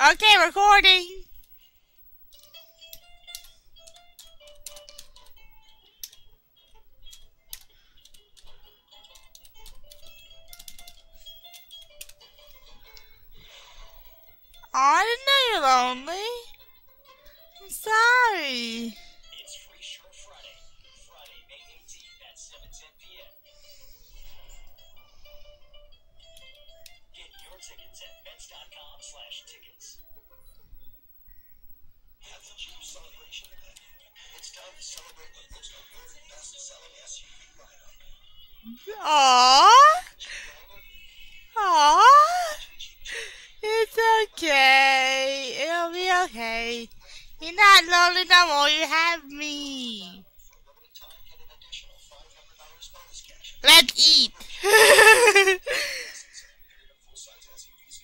Okay, recording. Oh, I didn't know you're lonely. I'm sorry. It's Free Friday. Friday, May 18th at p.m. Get your tickets at bets.com/tickets. Aww. Aww. It's okay. It'll be okay. You're not lonely no more. You have me. Let's eat.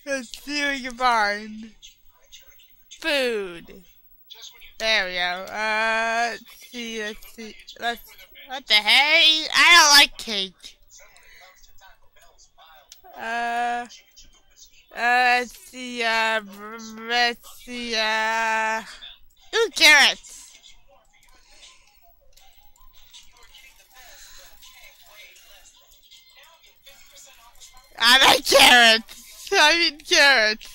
Let's see what you find. Food. There we go. Uh, let's see, let's see. Let's, what the hey? I don't like cake. Uh, uh, let's see, uh, let's see, uh, ooh, carrots. I like carrots. I mean carrots.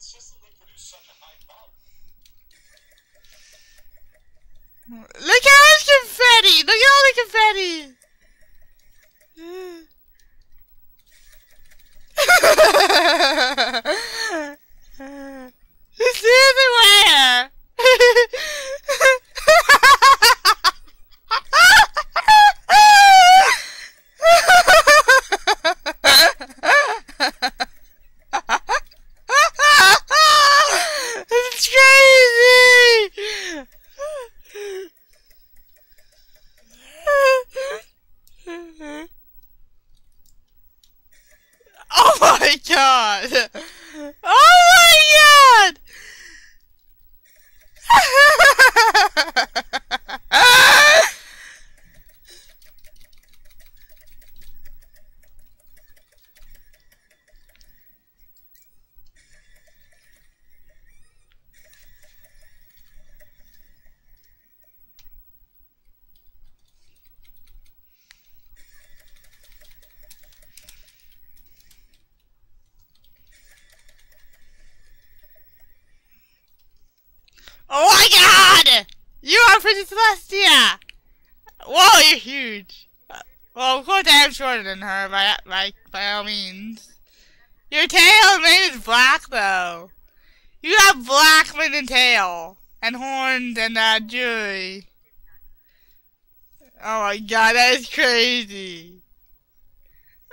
consistently produce such a high volume? Look at all the confetti! Look at all the confetti! it's everywhere! Are Princess Celestia! Whoa, you're huge. Uh, Well, of course I am shorter than her, by, by, by all means. Your tail mane is black, though. You have black mane and tail. And horns and, uh, jewelry. Oh my god, that is crazy.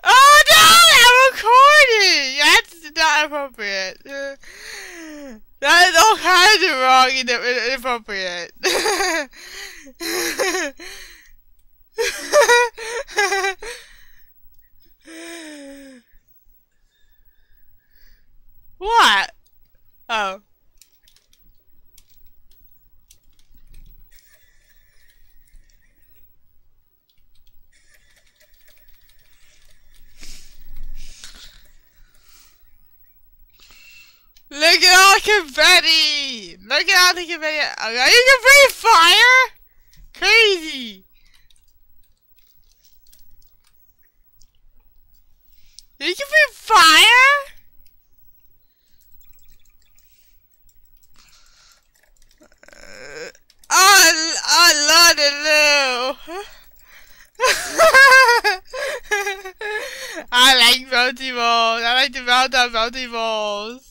Oh no, I'm recording! That's not appropriate. That is all kinds of wrong and inappropriate. what? Oh. Look at all the confetti! Look at all the confetti! Are you breathe fire? Crazy! You can breathe fire? Uh, oh, I love it, I like bounty balls. I like to melt on bounty balls.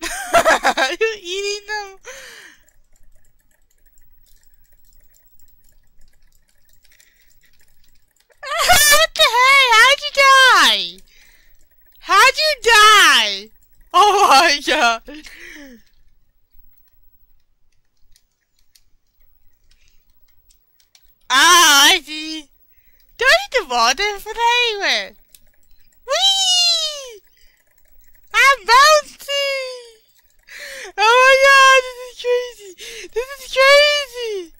Are you eating them? what the heck? How'd you die? How'd you die? Oh my god. Ah, I see. Don't need the water for that. Whee! I'm bouncing! Oh my god, this is crazy! This is crazy!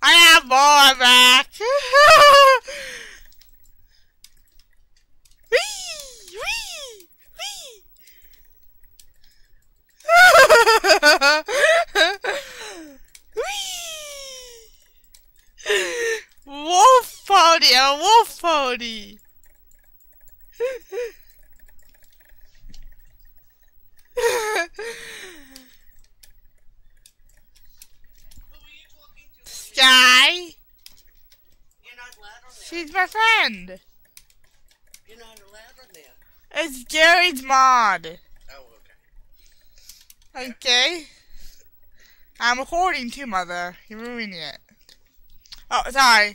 I have more back! Whee! Whee! Whee! Whee! Wolf pony! A oh, wolf pony! Sky! You're not allowed on there. She's my friend! You're not allowed on there. It's Garry's mod! Oh, okay. Okay? I'm recording too, mother. You're ruining it. Oh, sorry.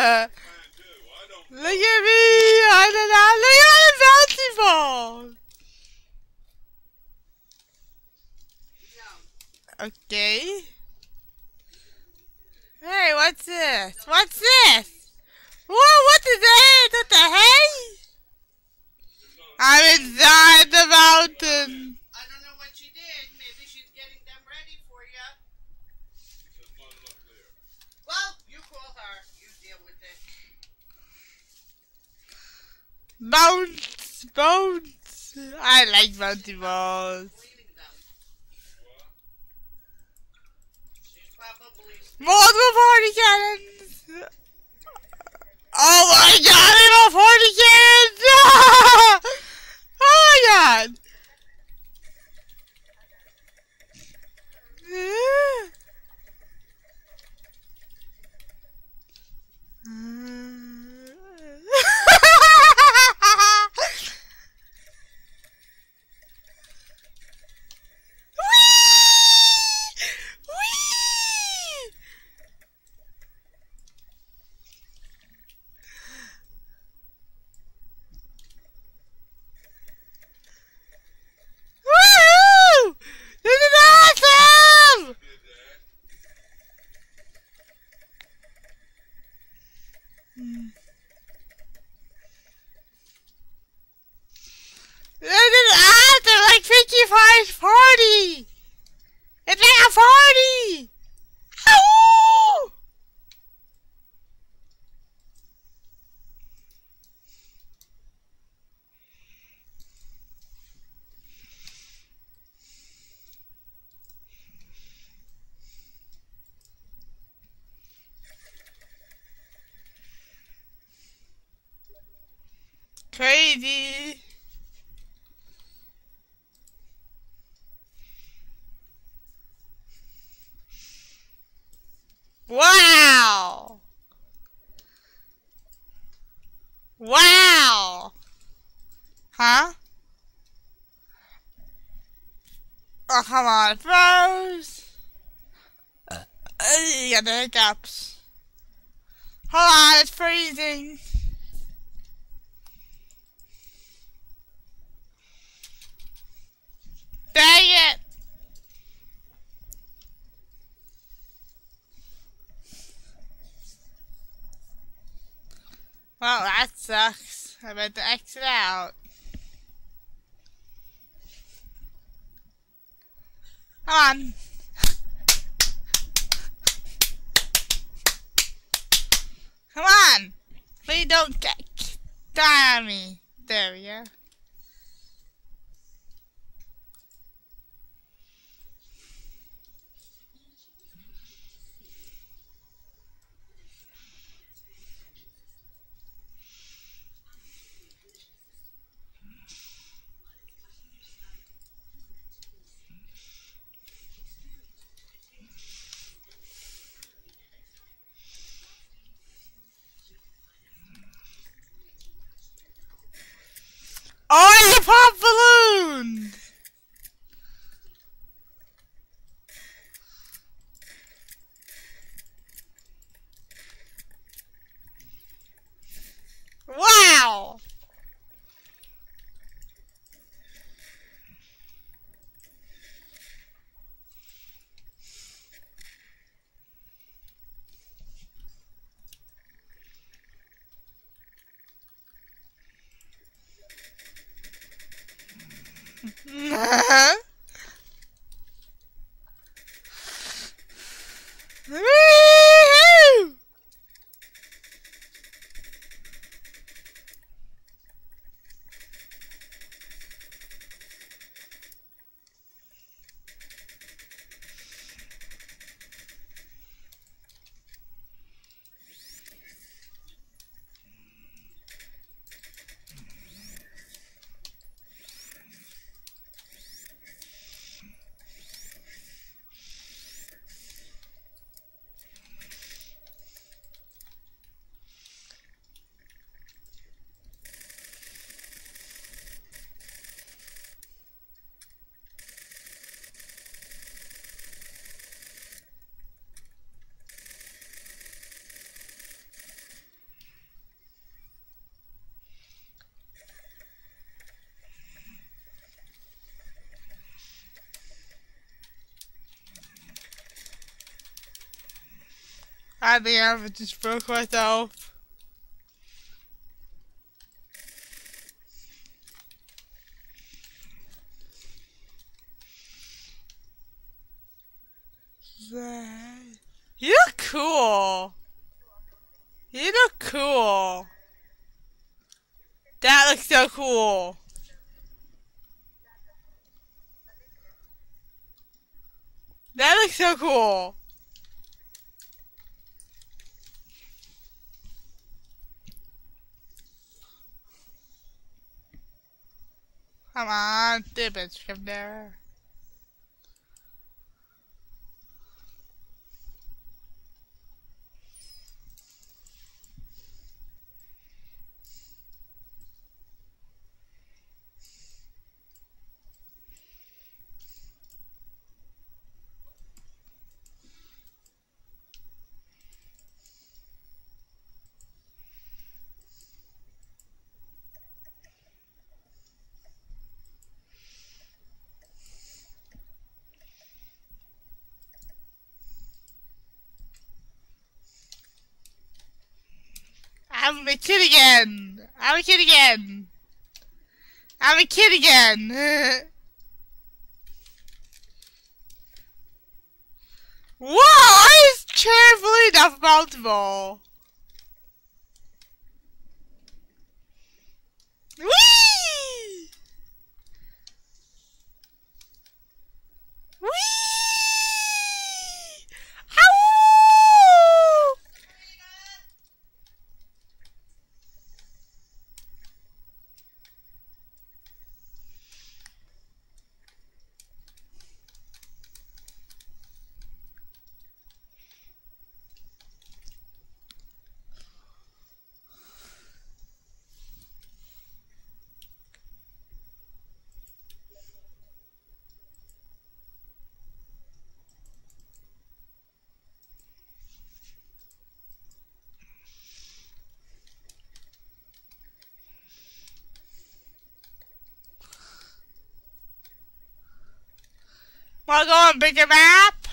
balls. Cleaning them. What? She's probably. Multiple party cannons. Oh my god, I love party cannons! oh my god! Whee! Whee! Woohoo! This is awesome! This is awesome! Like Freaky Fire's party! It's like a party! Ow! Crazy. Wow. Wow. Huh? Oh, come on, froze. Uh, you got the hiccups. Hold on, it's freezing. Dang it! Well, that sucks. I meant to exit out. Come on. Come on! Please don't get on me. There we go. Oh, you pop balloon! Wow! Uh-huh. Woo! I think I just broke myself. That- You look cool. You look cool. That looks so cool. That looks so cool. Come on, stupid from there. I'm a kid again. I'm a kid again. I'm a kid again. Whoa! I was trampoline off multiple. Whee! Whee! Wanna go on a bigger map?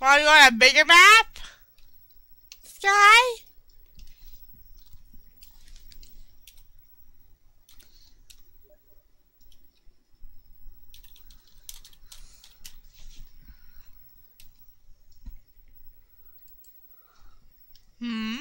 Wanna go on a bigger map? Sky? Hmm?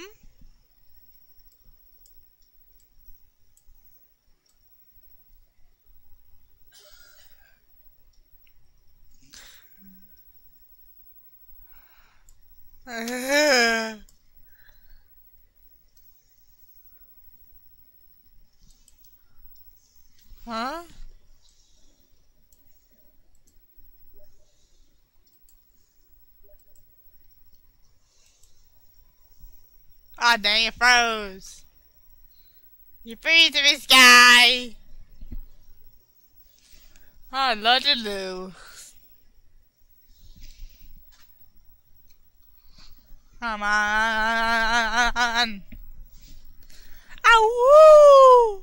huh? Dang, it froze. You freeze to me, Sky. I love to lose. Come on. Ow!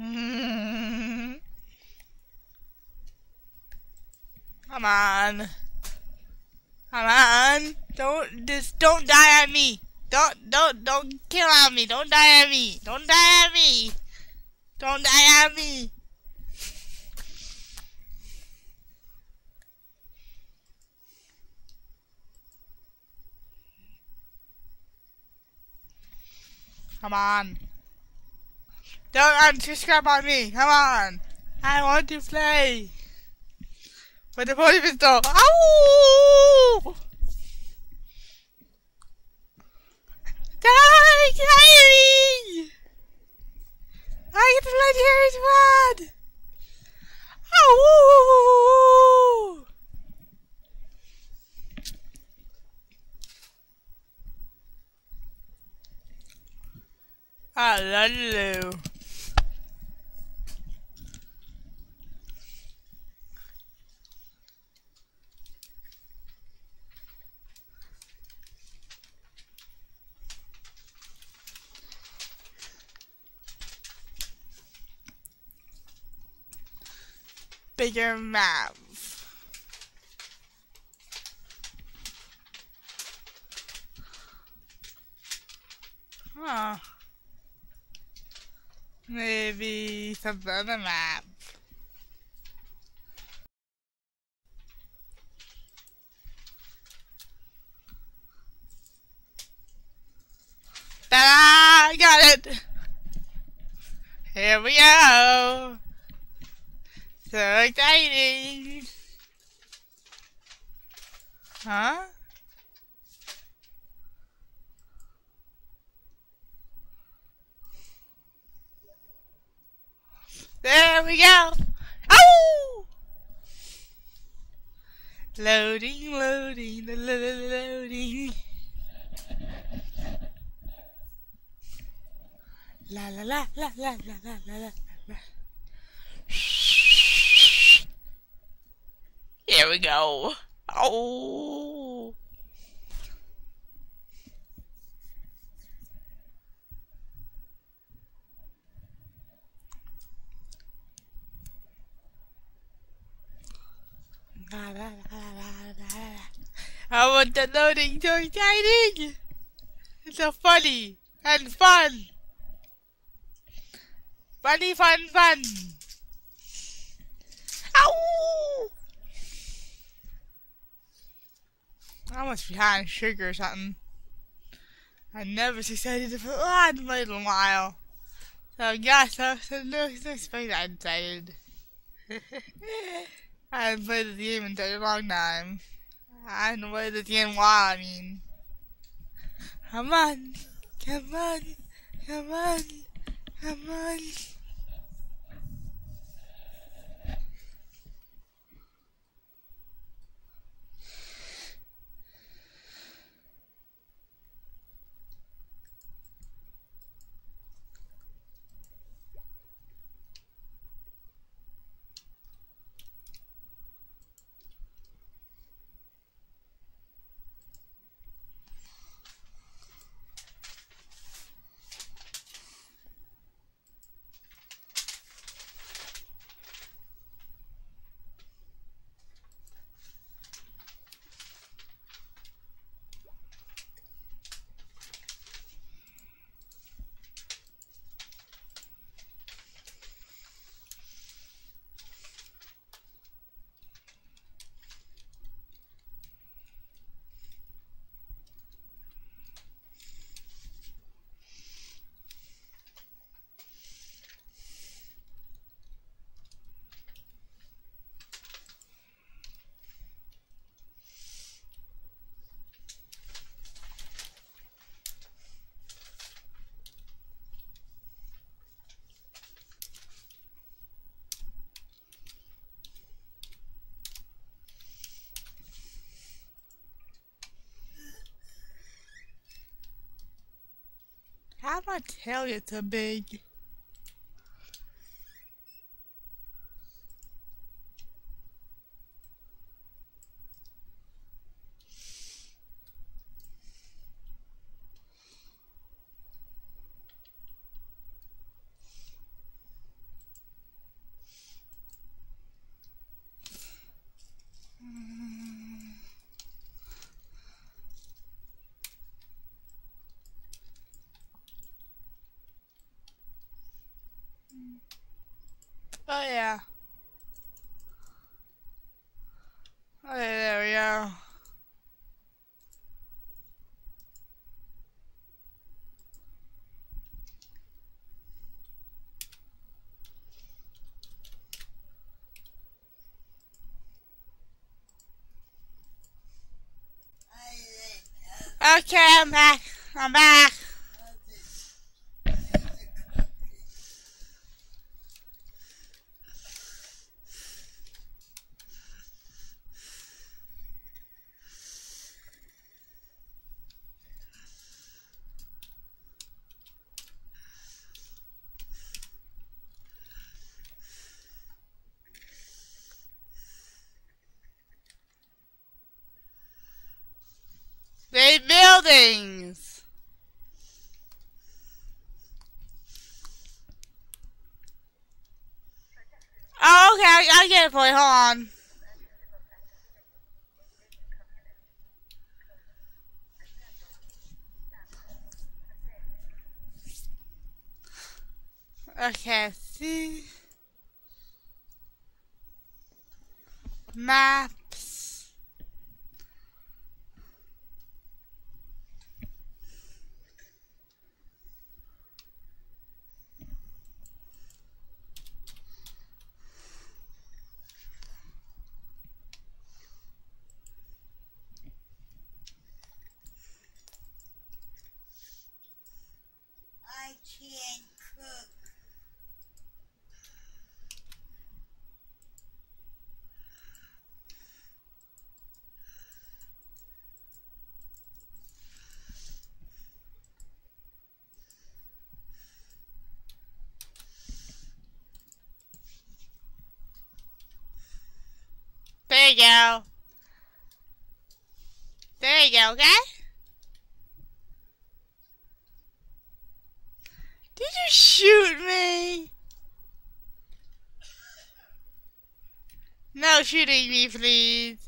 Mm. Come on. Come on. Don't just don't die on me. Don't don't don't kill on me. Don't die on me. Don't die on me. Don't die on me. Come on. Don't unsubscribe on me. Come on. I want to play. With the police pistol. Ow! Die, Kylie! I get the legendary squad! Ow! Hello. Bigger map. Huh. Maybe some other map. Ta-da! Got it! Here we go! So exciting! Huh? There we go! Oh! Loading, loading, lo lo loading. La la la la la la la la la. There we go. Oh. I want to know that you're so exciting. It's so funny and fun. Funny, fun, fun. Ow! I must be high on sugar or something. I never succeeded to put in a little while. So yeah, so so no so expect I'm excited. I haven't played the game in such a long time. I haven't played the game while, I mean. Come on, come on, come on, come on. I tell you it's a big. Okay, see. Maps. video, okay? Did you shoot me? No shooting me, please.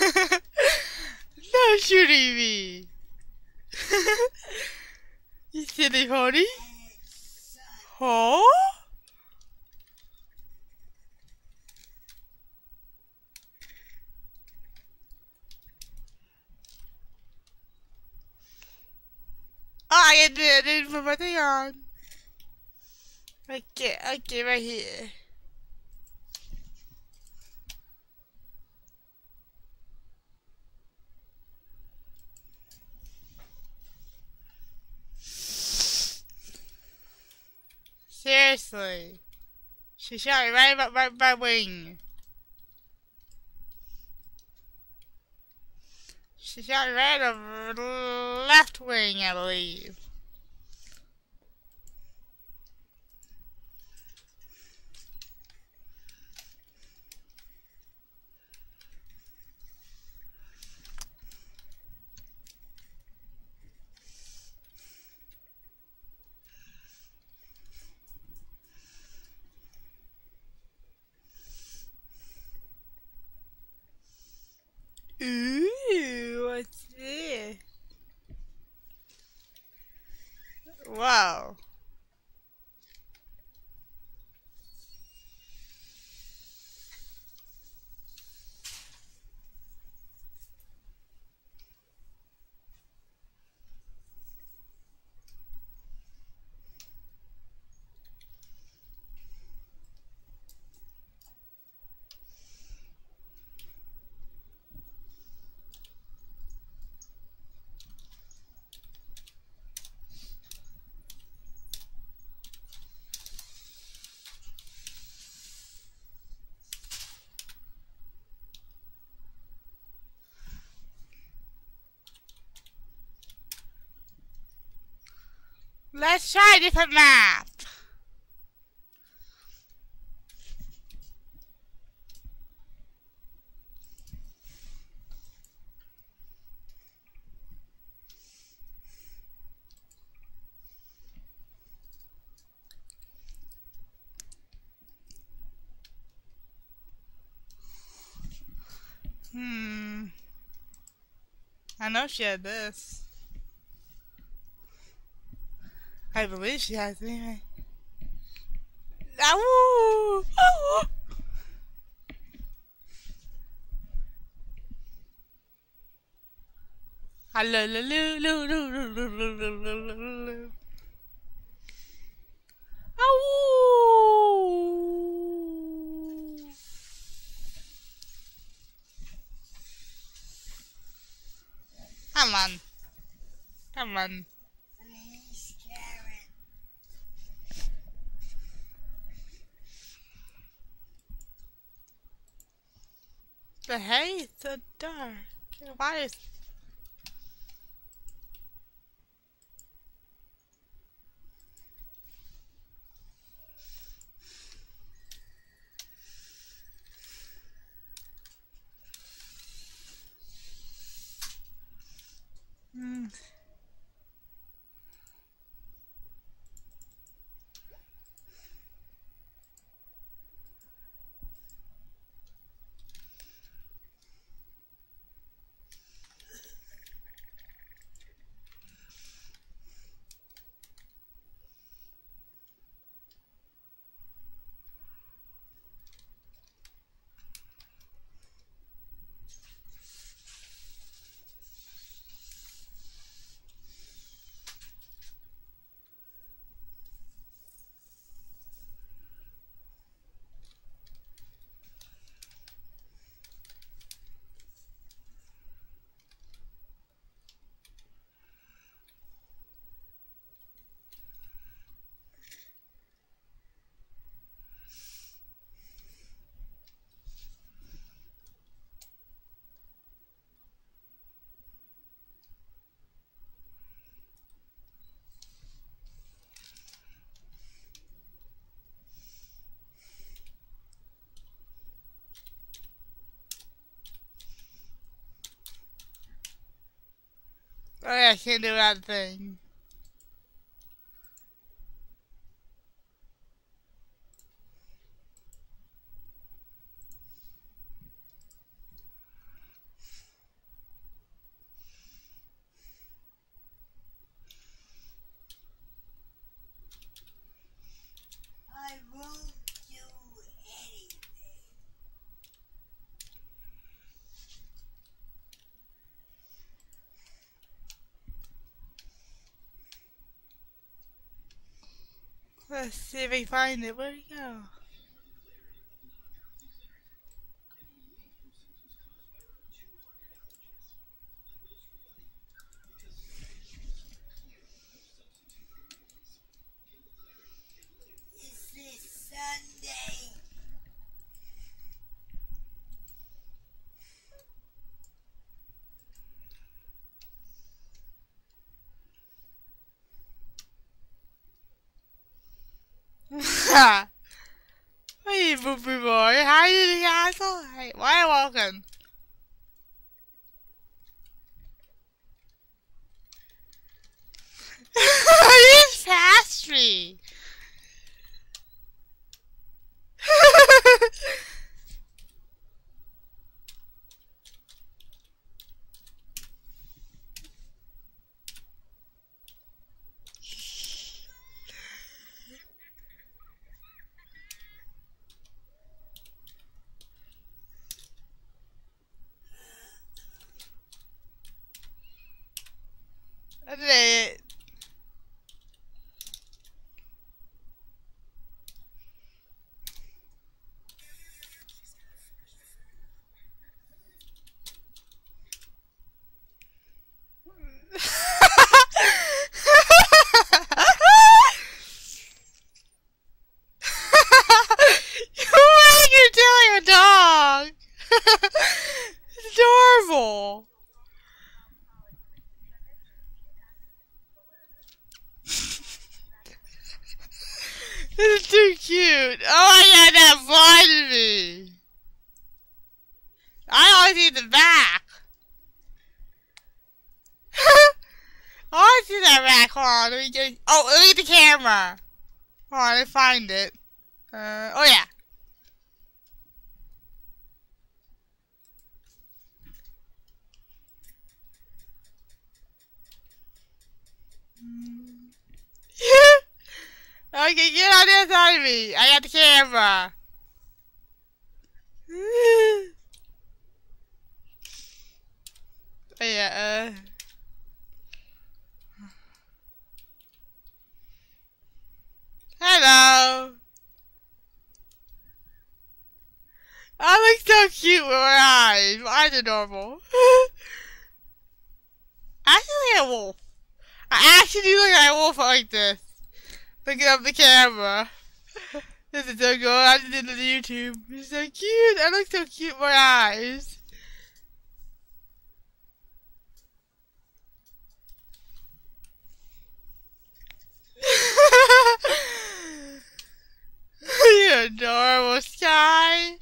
no shooting me. you silly honey. Huh? I did, I didn't put my thing on. Okay, okay, right here. Seriously. She shot me right about right by wing. She shot me right over left wing, I believe. Ooh, what's this? Wow. Let's try a different map. Hmm. I know she had this. I believe she has me. Ah, Ow! Ah, Ow! Hallelujah. Ah, Ow! Come on. Come on. The hay, the dark. Why is Mm. I can't do that thing. See if I find it. Where'd it go? Hey, boopy boy. Hi, you castle. Hey, why are you walking? you passed me. I did it. What are you telling a dog? it's adorable. This is too cute. Oh my god, that blinded me. I always see the back. I always see that back. Hold on, let me get. Oh, let me get the camera. Hold on, let me find it. Uh, oh yeah. okay, get on the side of me. I got the camera. oh, yeah, uh. I look so cute with my eyes. My eyes are normal. actually, a wolf. I actually do look like a wolf like this. Looking up the camera. This is so good. I just did it on YouTube. It's so cute. I look so cute with my eyes. you adorable sky.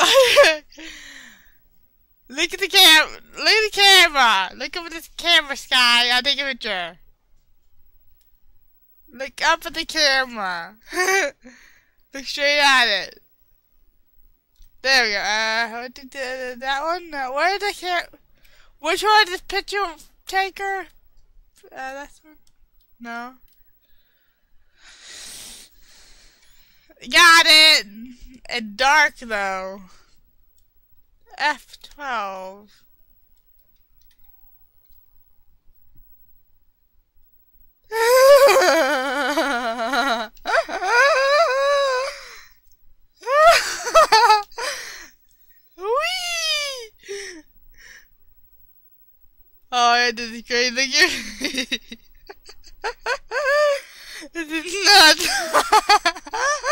Look at the cam. Look at the camera. Look up at this camera, Sky. I'll take a picture. Look up at the camera. Look straight at it. There we go. Uh, what did that one? Uh, where did the cam? Which one? This picture taker? Uh, that's one. No. Got it. It's dark though. F12. Oh, I did this great thing here. this is nuts.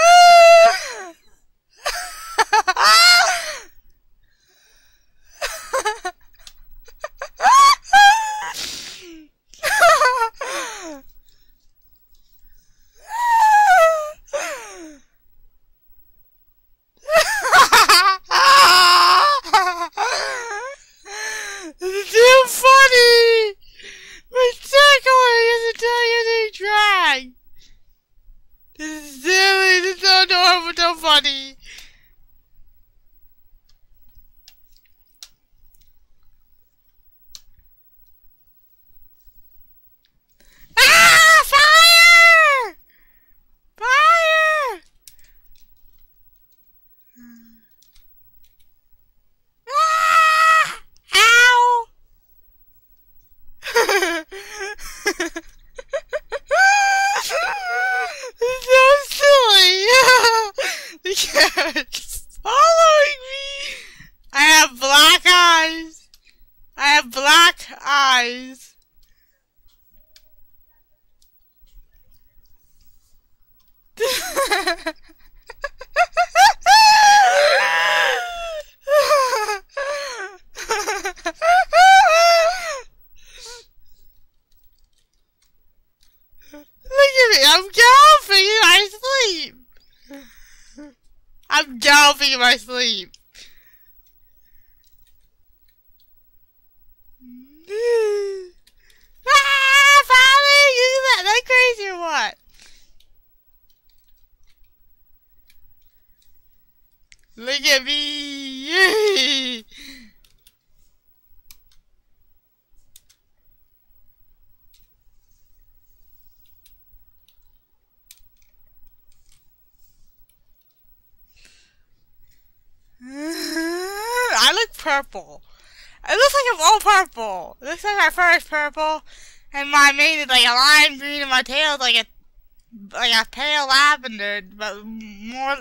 but more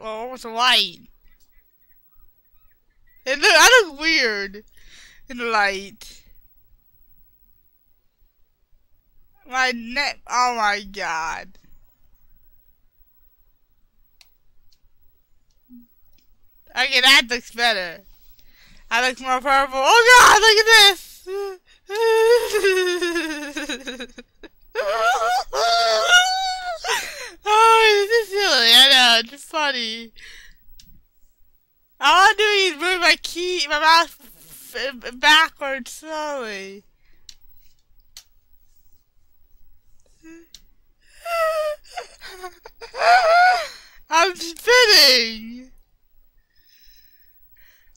or almost white. It look, I look weird in the light. My neck. Oh my god. Okay, that looks better. I look more purple. Oh god, look at this! oh, this is silly. I know, it's funny. All I'm doing is move my key, my mouth backwards slowly. I'm spinning.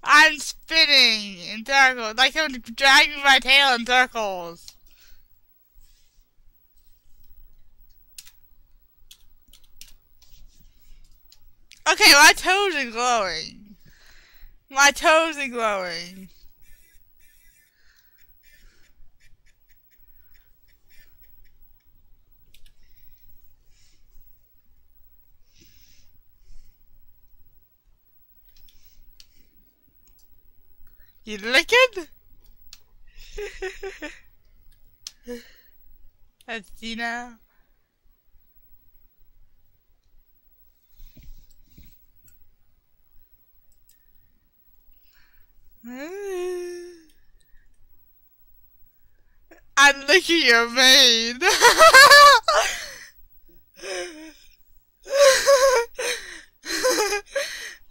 I'm spinning in circles, like I'm dragging my tail in circles. Okay, my toes are glowing. My toes are glowing. You licking? That's Dina. I'm licking your mane.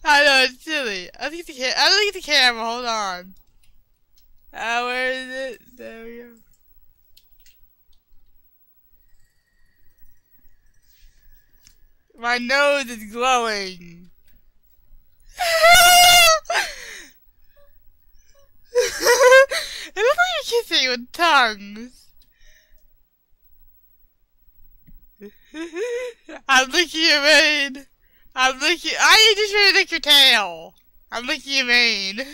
I know it's silly. I think the ca- I don't think the camera. Hold on. Uh, where is it? There we go. My nose is glowing. it looks like you're kissing with tongues. I'm licking your mane. I'm licking. I just want to lick your tail. I'm licking your mane. it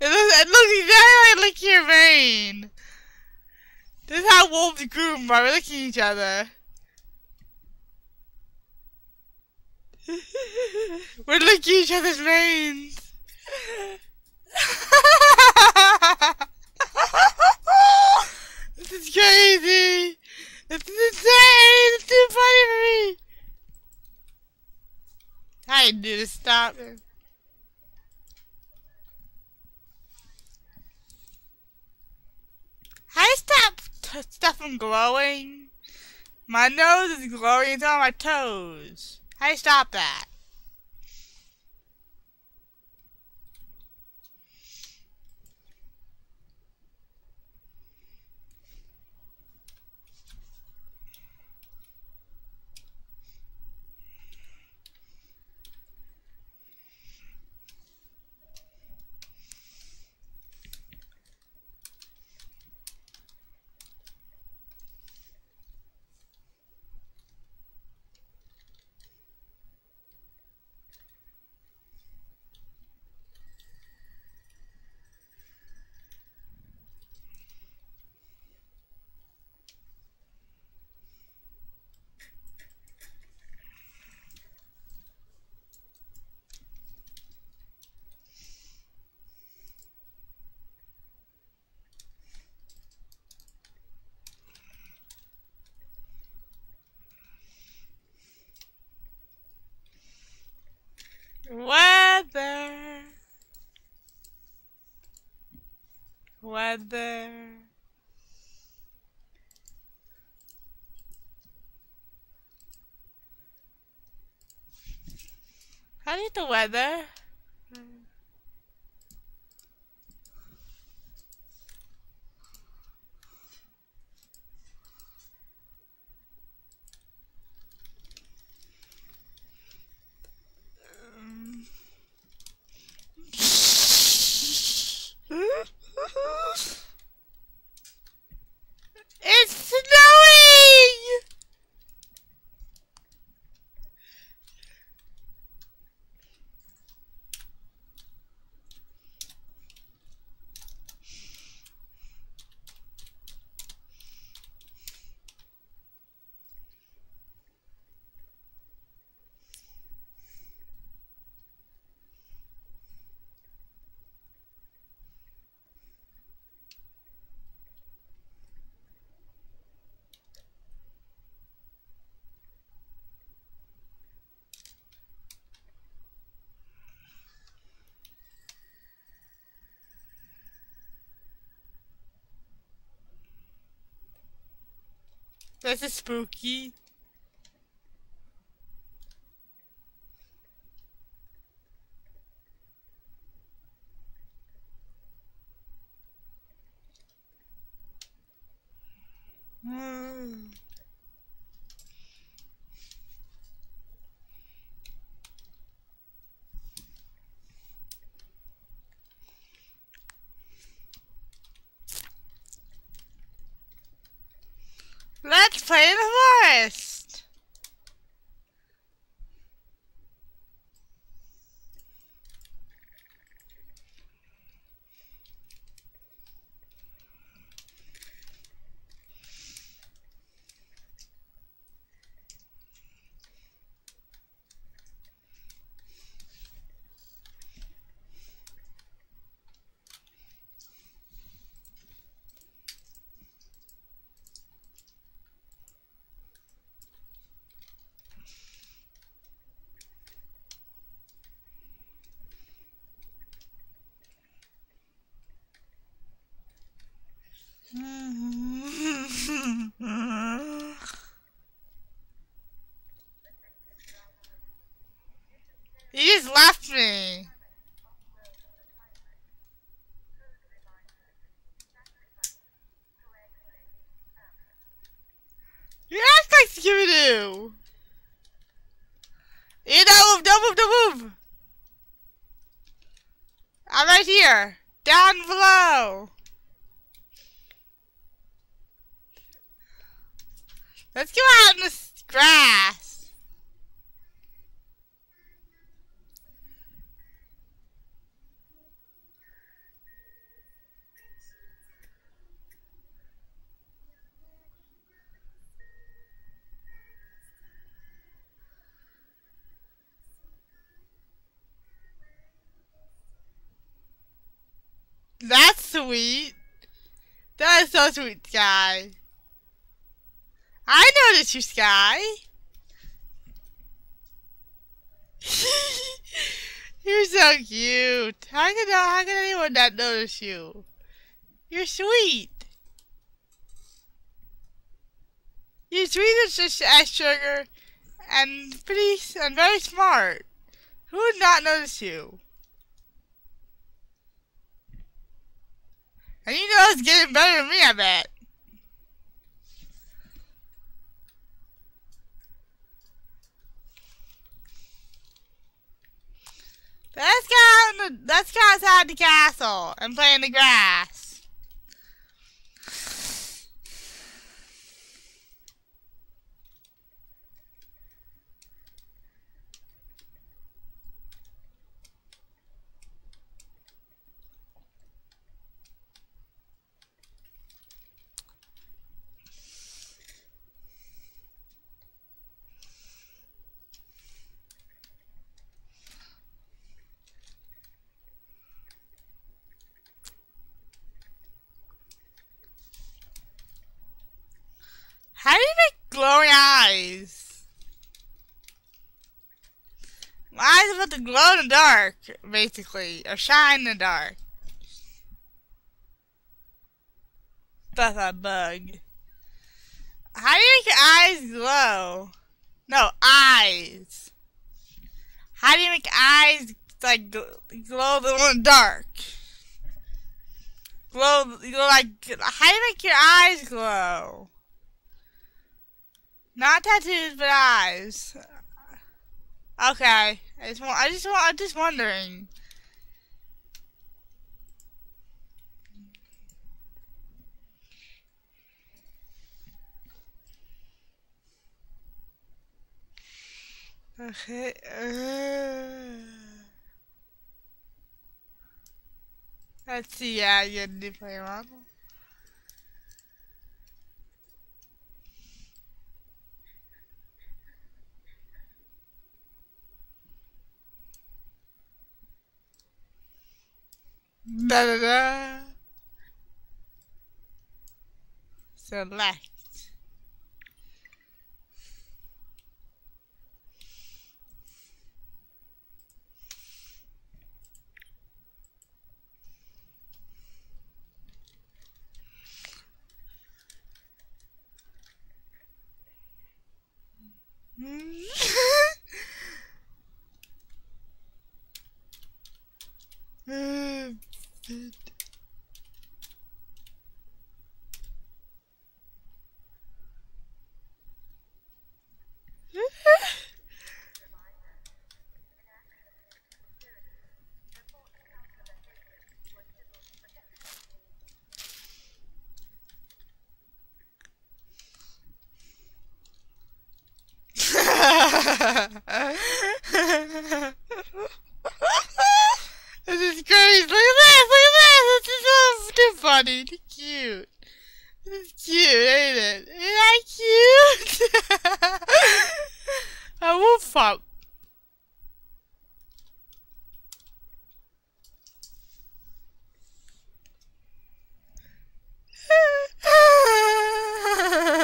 looks, it looks exactly like licking your mane. This is how wolves groom by licking each other. We're licking each other's manes. this is crazy. This is insane. It's too funny for me. I need to stop it. How stop stuff from glowing? My nose is glowing. It's on my toes. Do stop that? Weather. Weather. How is the weather? It's snowing! This is spooky. Hmm. Let's play in the forest. You just left me. You act like Scooby-Doo. You don't move, don't move, don't move. I'm right here. Down below. Let's go out in the grass. So sweet, Sky. I noticed you, Sky. You're so cute. How can how can anyone not notice you? You're sweet. You're sweet as just as sugar, and pretty and very smart. Who would not notice you? And you know it's getting better than me, I bet. Let's go let's go outside the castle and play in the grass. How do you make glowing eyes? My eyes are about to glow in the dark, basically, or shine in the dark. That's a bug. How do you make your eyes glow? No, eyes. How do you make eyes like glow in the dark? Glow, glow like. How do you make your eyes glow? Not tattoos, but eyes. Okay, I just want. I just want. I'm just wondering. Okay. Uh, let's see. Yeah, you do play around. Da da da. Select. this is crazy. Look at this. Look at this. This is Too cute. Is cute, ain't it? Ain't that cute? I will fuck.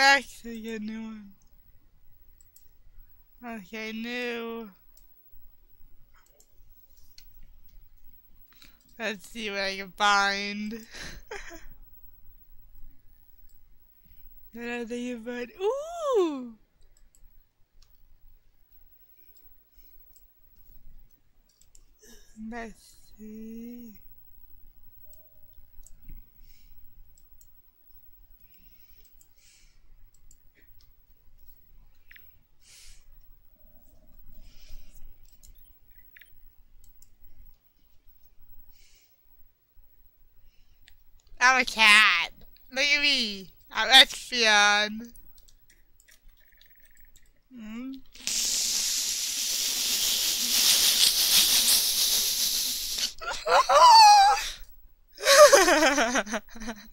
back a new one. Okay, new. Let's see what I can find. Another but ooh. Let's see. I'm a cat. Look at me. I'm Espeon. Hmm?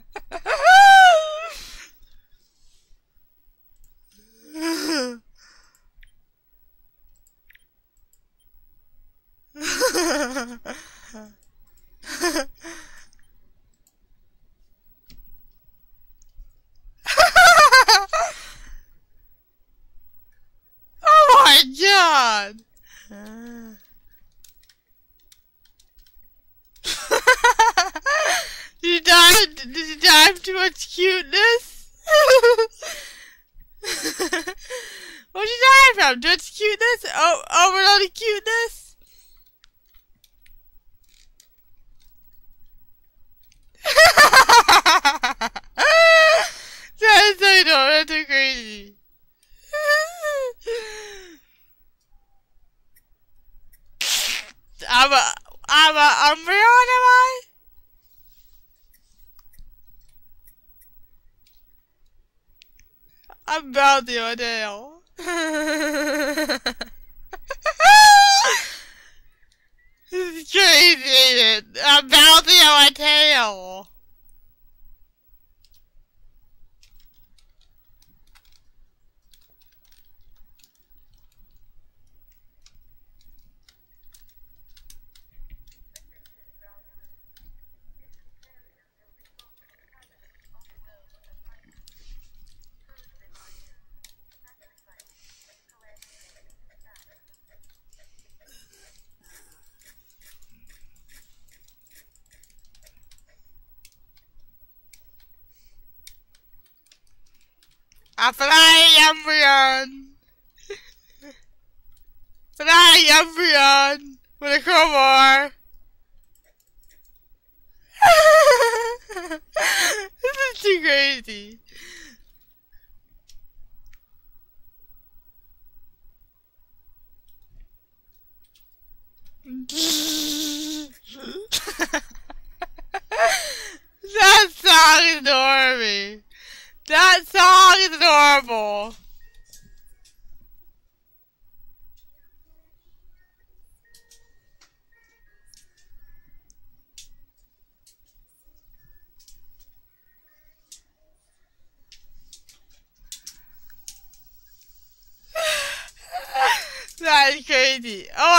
Oh, we're not a cute. song is adorable. That's crazy. Oh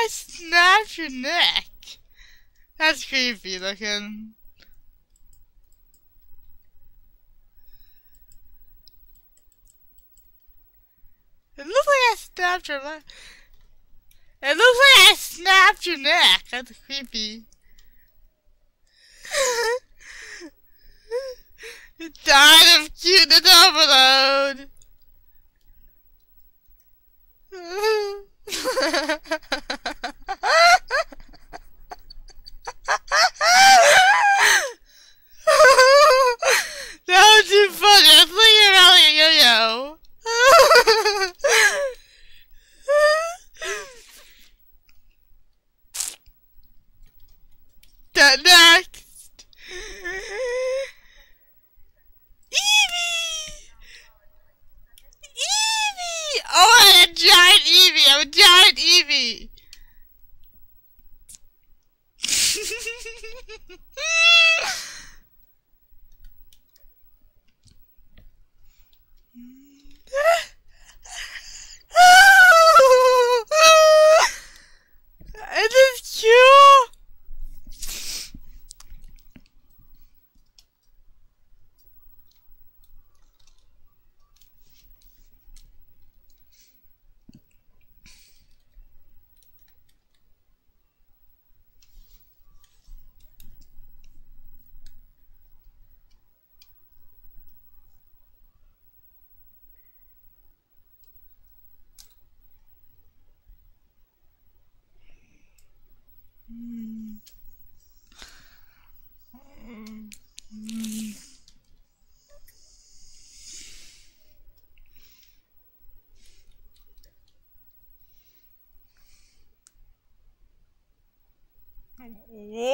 I snapped your neck. That's creepy looking. It looks like I snapped your leg. It looks like I snapped your neck. That's creepy. you died of cuteness overload. Too funny. I'm thinking about like a yo-yo. that next. Eevee! Eevee! Oh, I'm a giant Eevee! I'm a giant Eevee! It is cute! Whoa!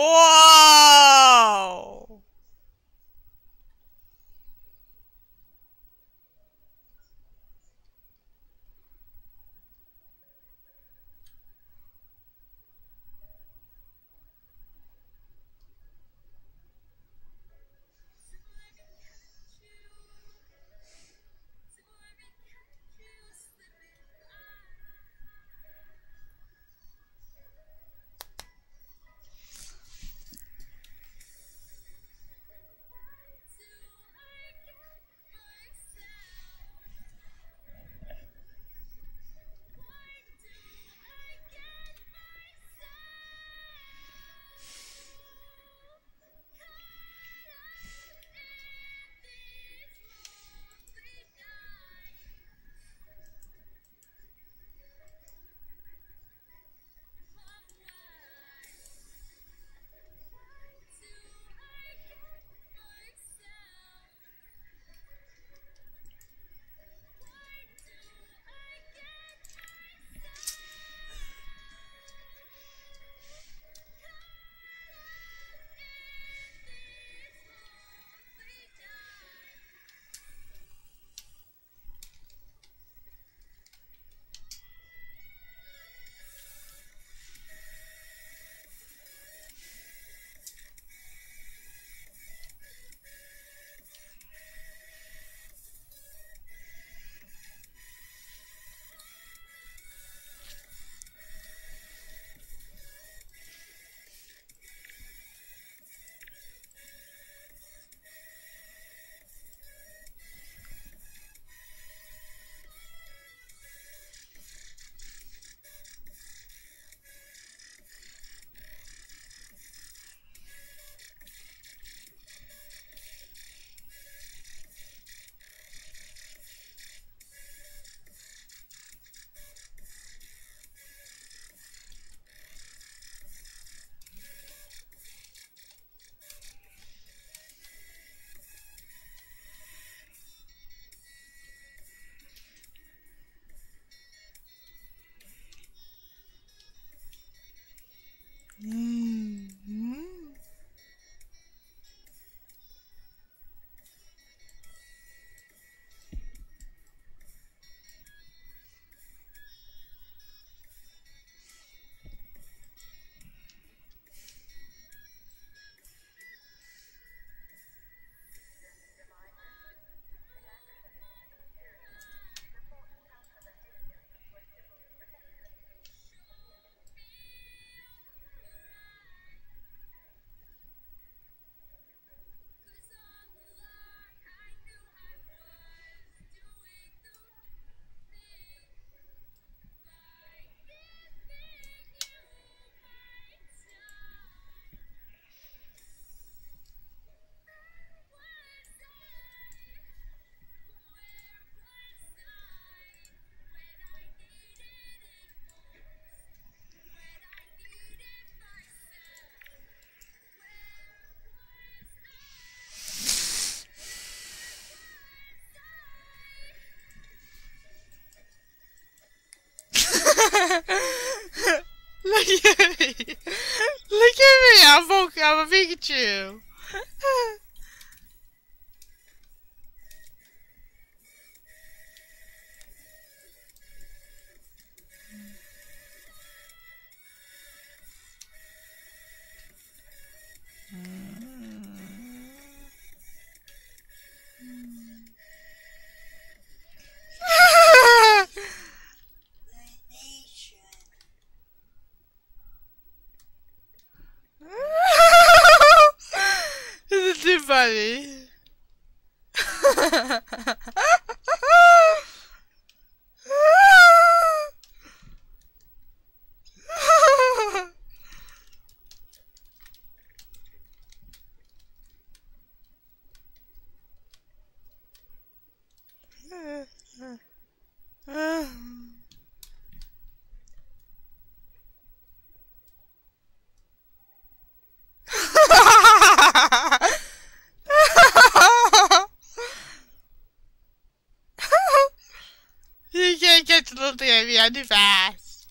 I'm too fast.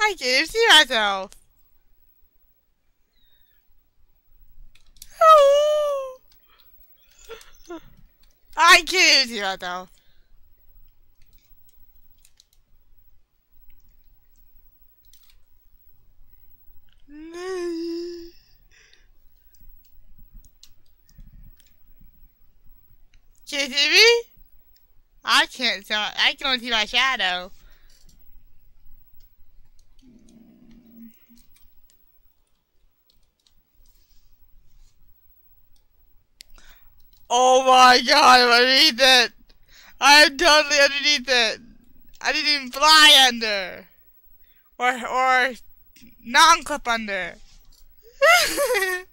I can't even see myself. I can't even see myself. Can you see me? I can't tell. I can only see my shadow. Oh my god, I'm underneath it! I'm totally underneath it! I didn't even fly under! Or, or, non-clip under!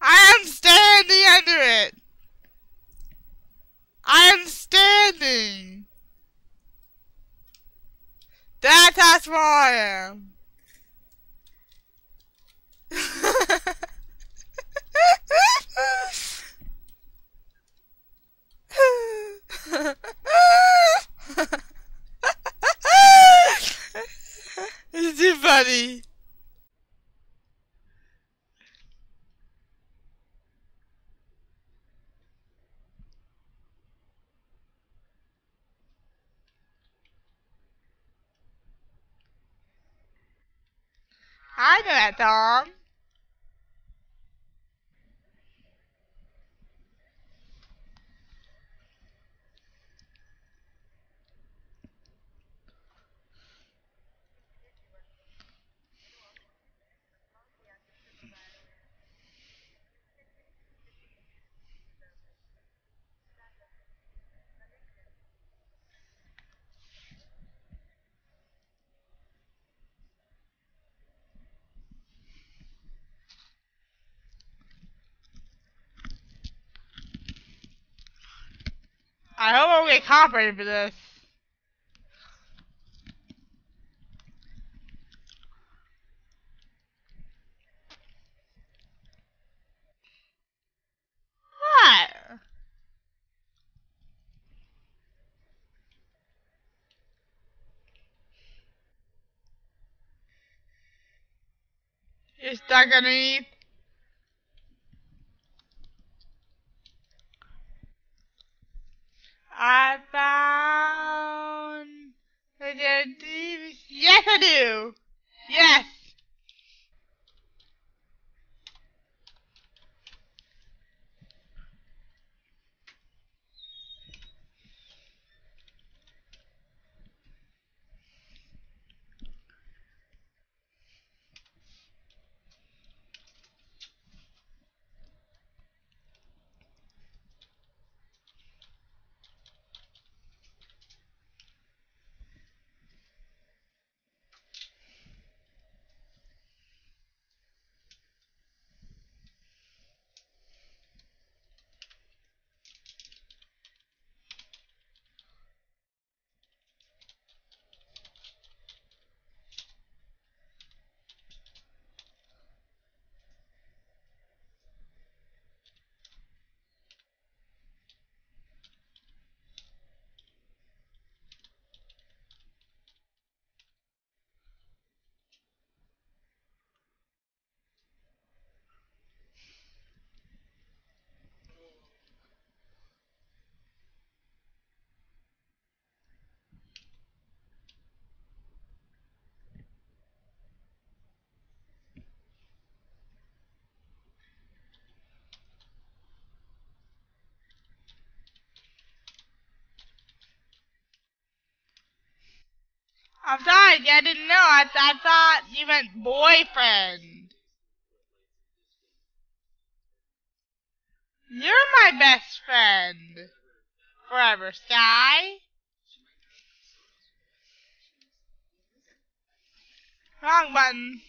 I am standing under it! I am standing! That's how I am. it's too funny. I know that I hope I will get copyrighted for this. You're stuck underneath. I found the. Yes, I do. Yes. I'm sorry, I didn't know. I, I thought you meant boyfriend. You're my best friend. Forever, Sky. Wrong button.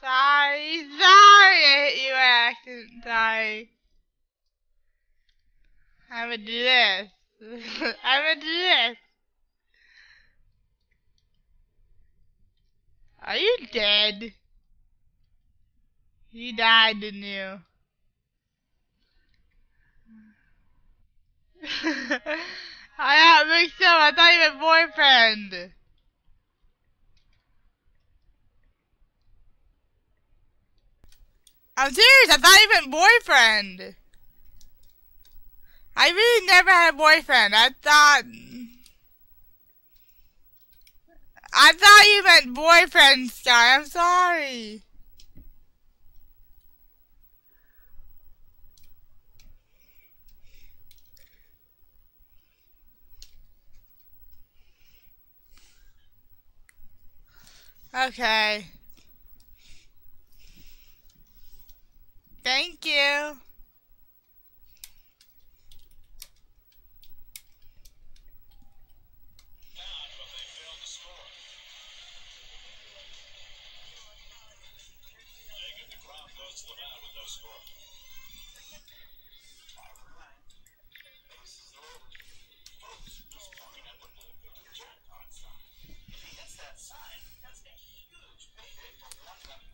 Sorry, sorry I hit you by accident. Sorry. I'm gonna do this. I'm gonna do this. Are you dead? You died, didn't you? I got mixed up. I thought you meant boyfriend. I'm serious. I thought you meant boyfriend. I really never had a boyfriend. I thought. I thought you meant boyfriend, Sky. I'm sorry. Okay. Thank you.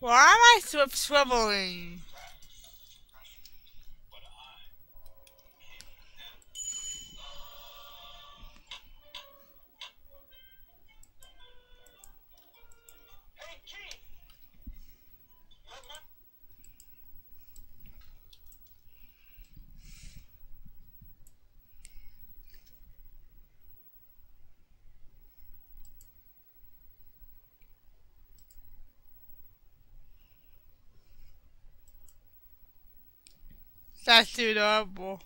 Why am I sw swiveling? That's too adorable.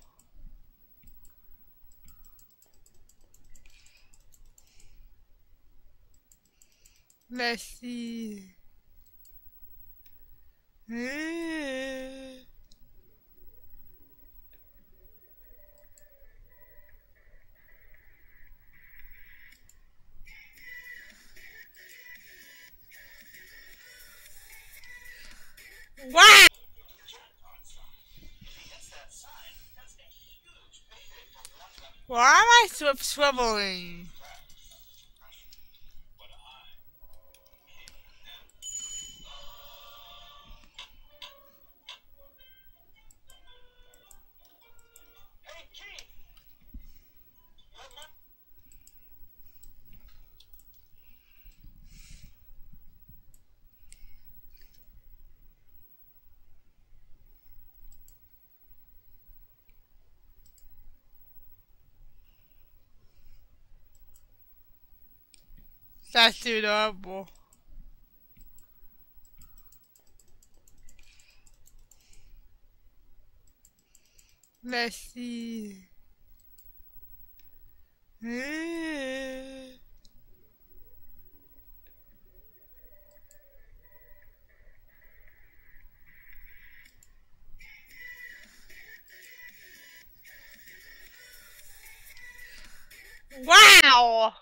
Let's see. Wow! Why am I sw swiveling? That's too adorable. Let's see. Wow!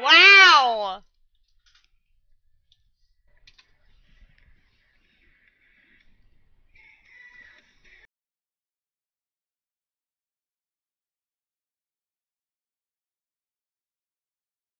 Wow!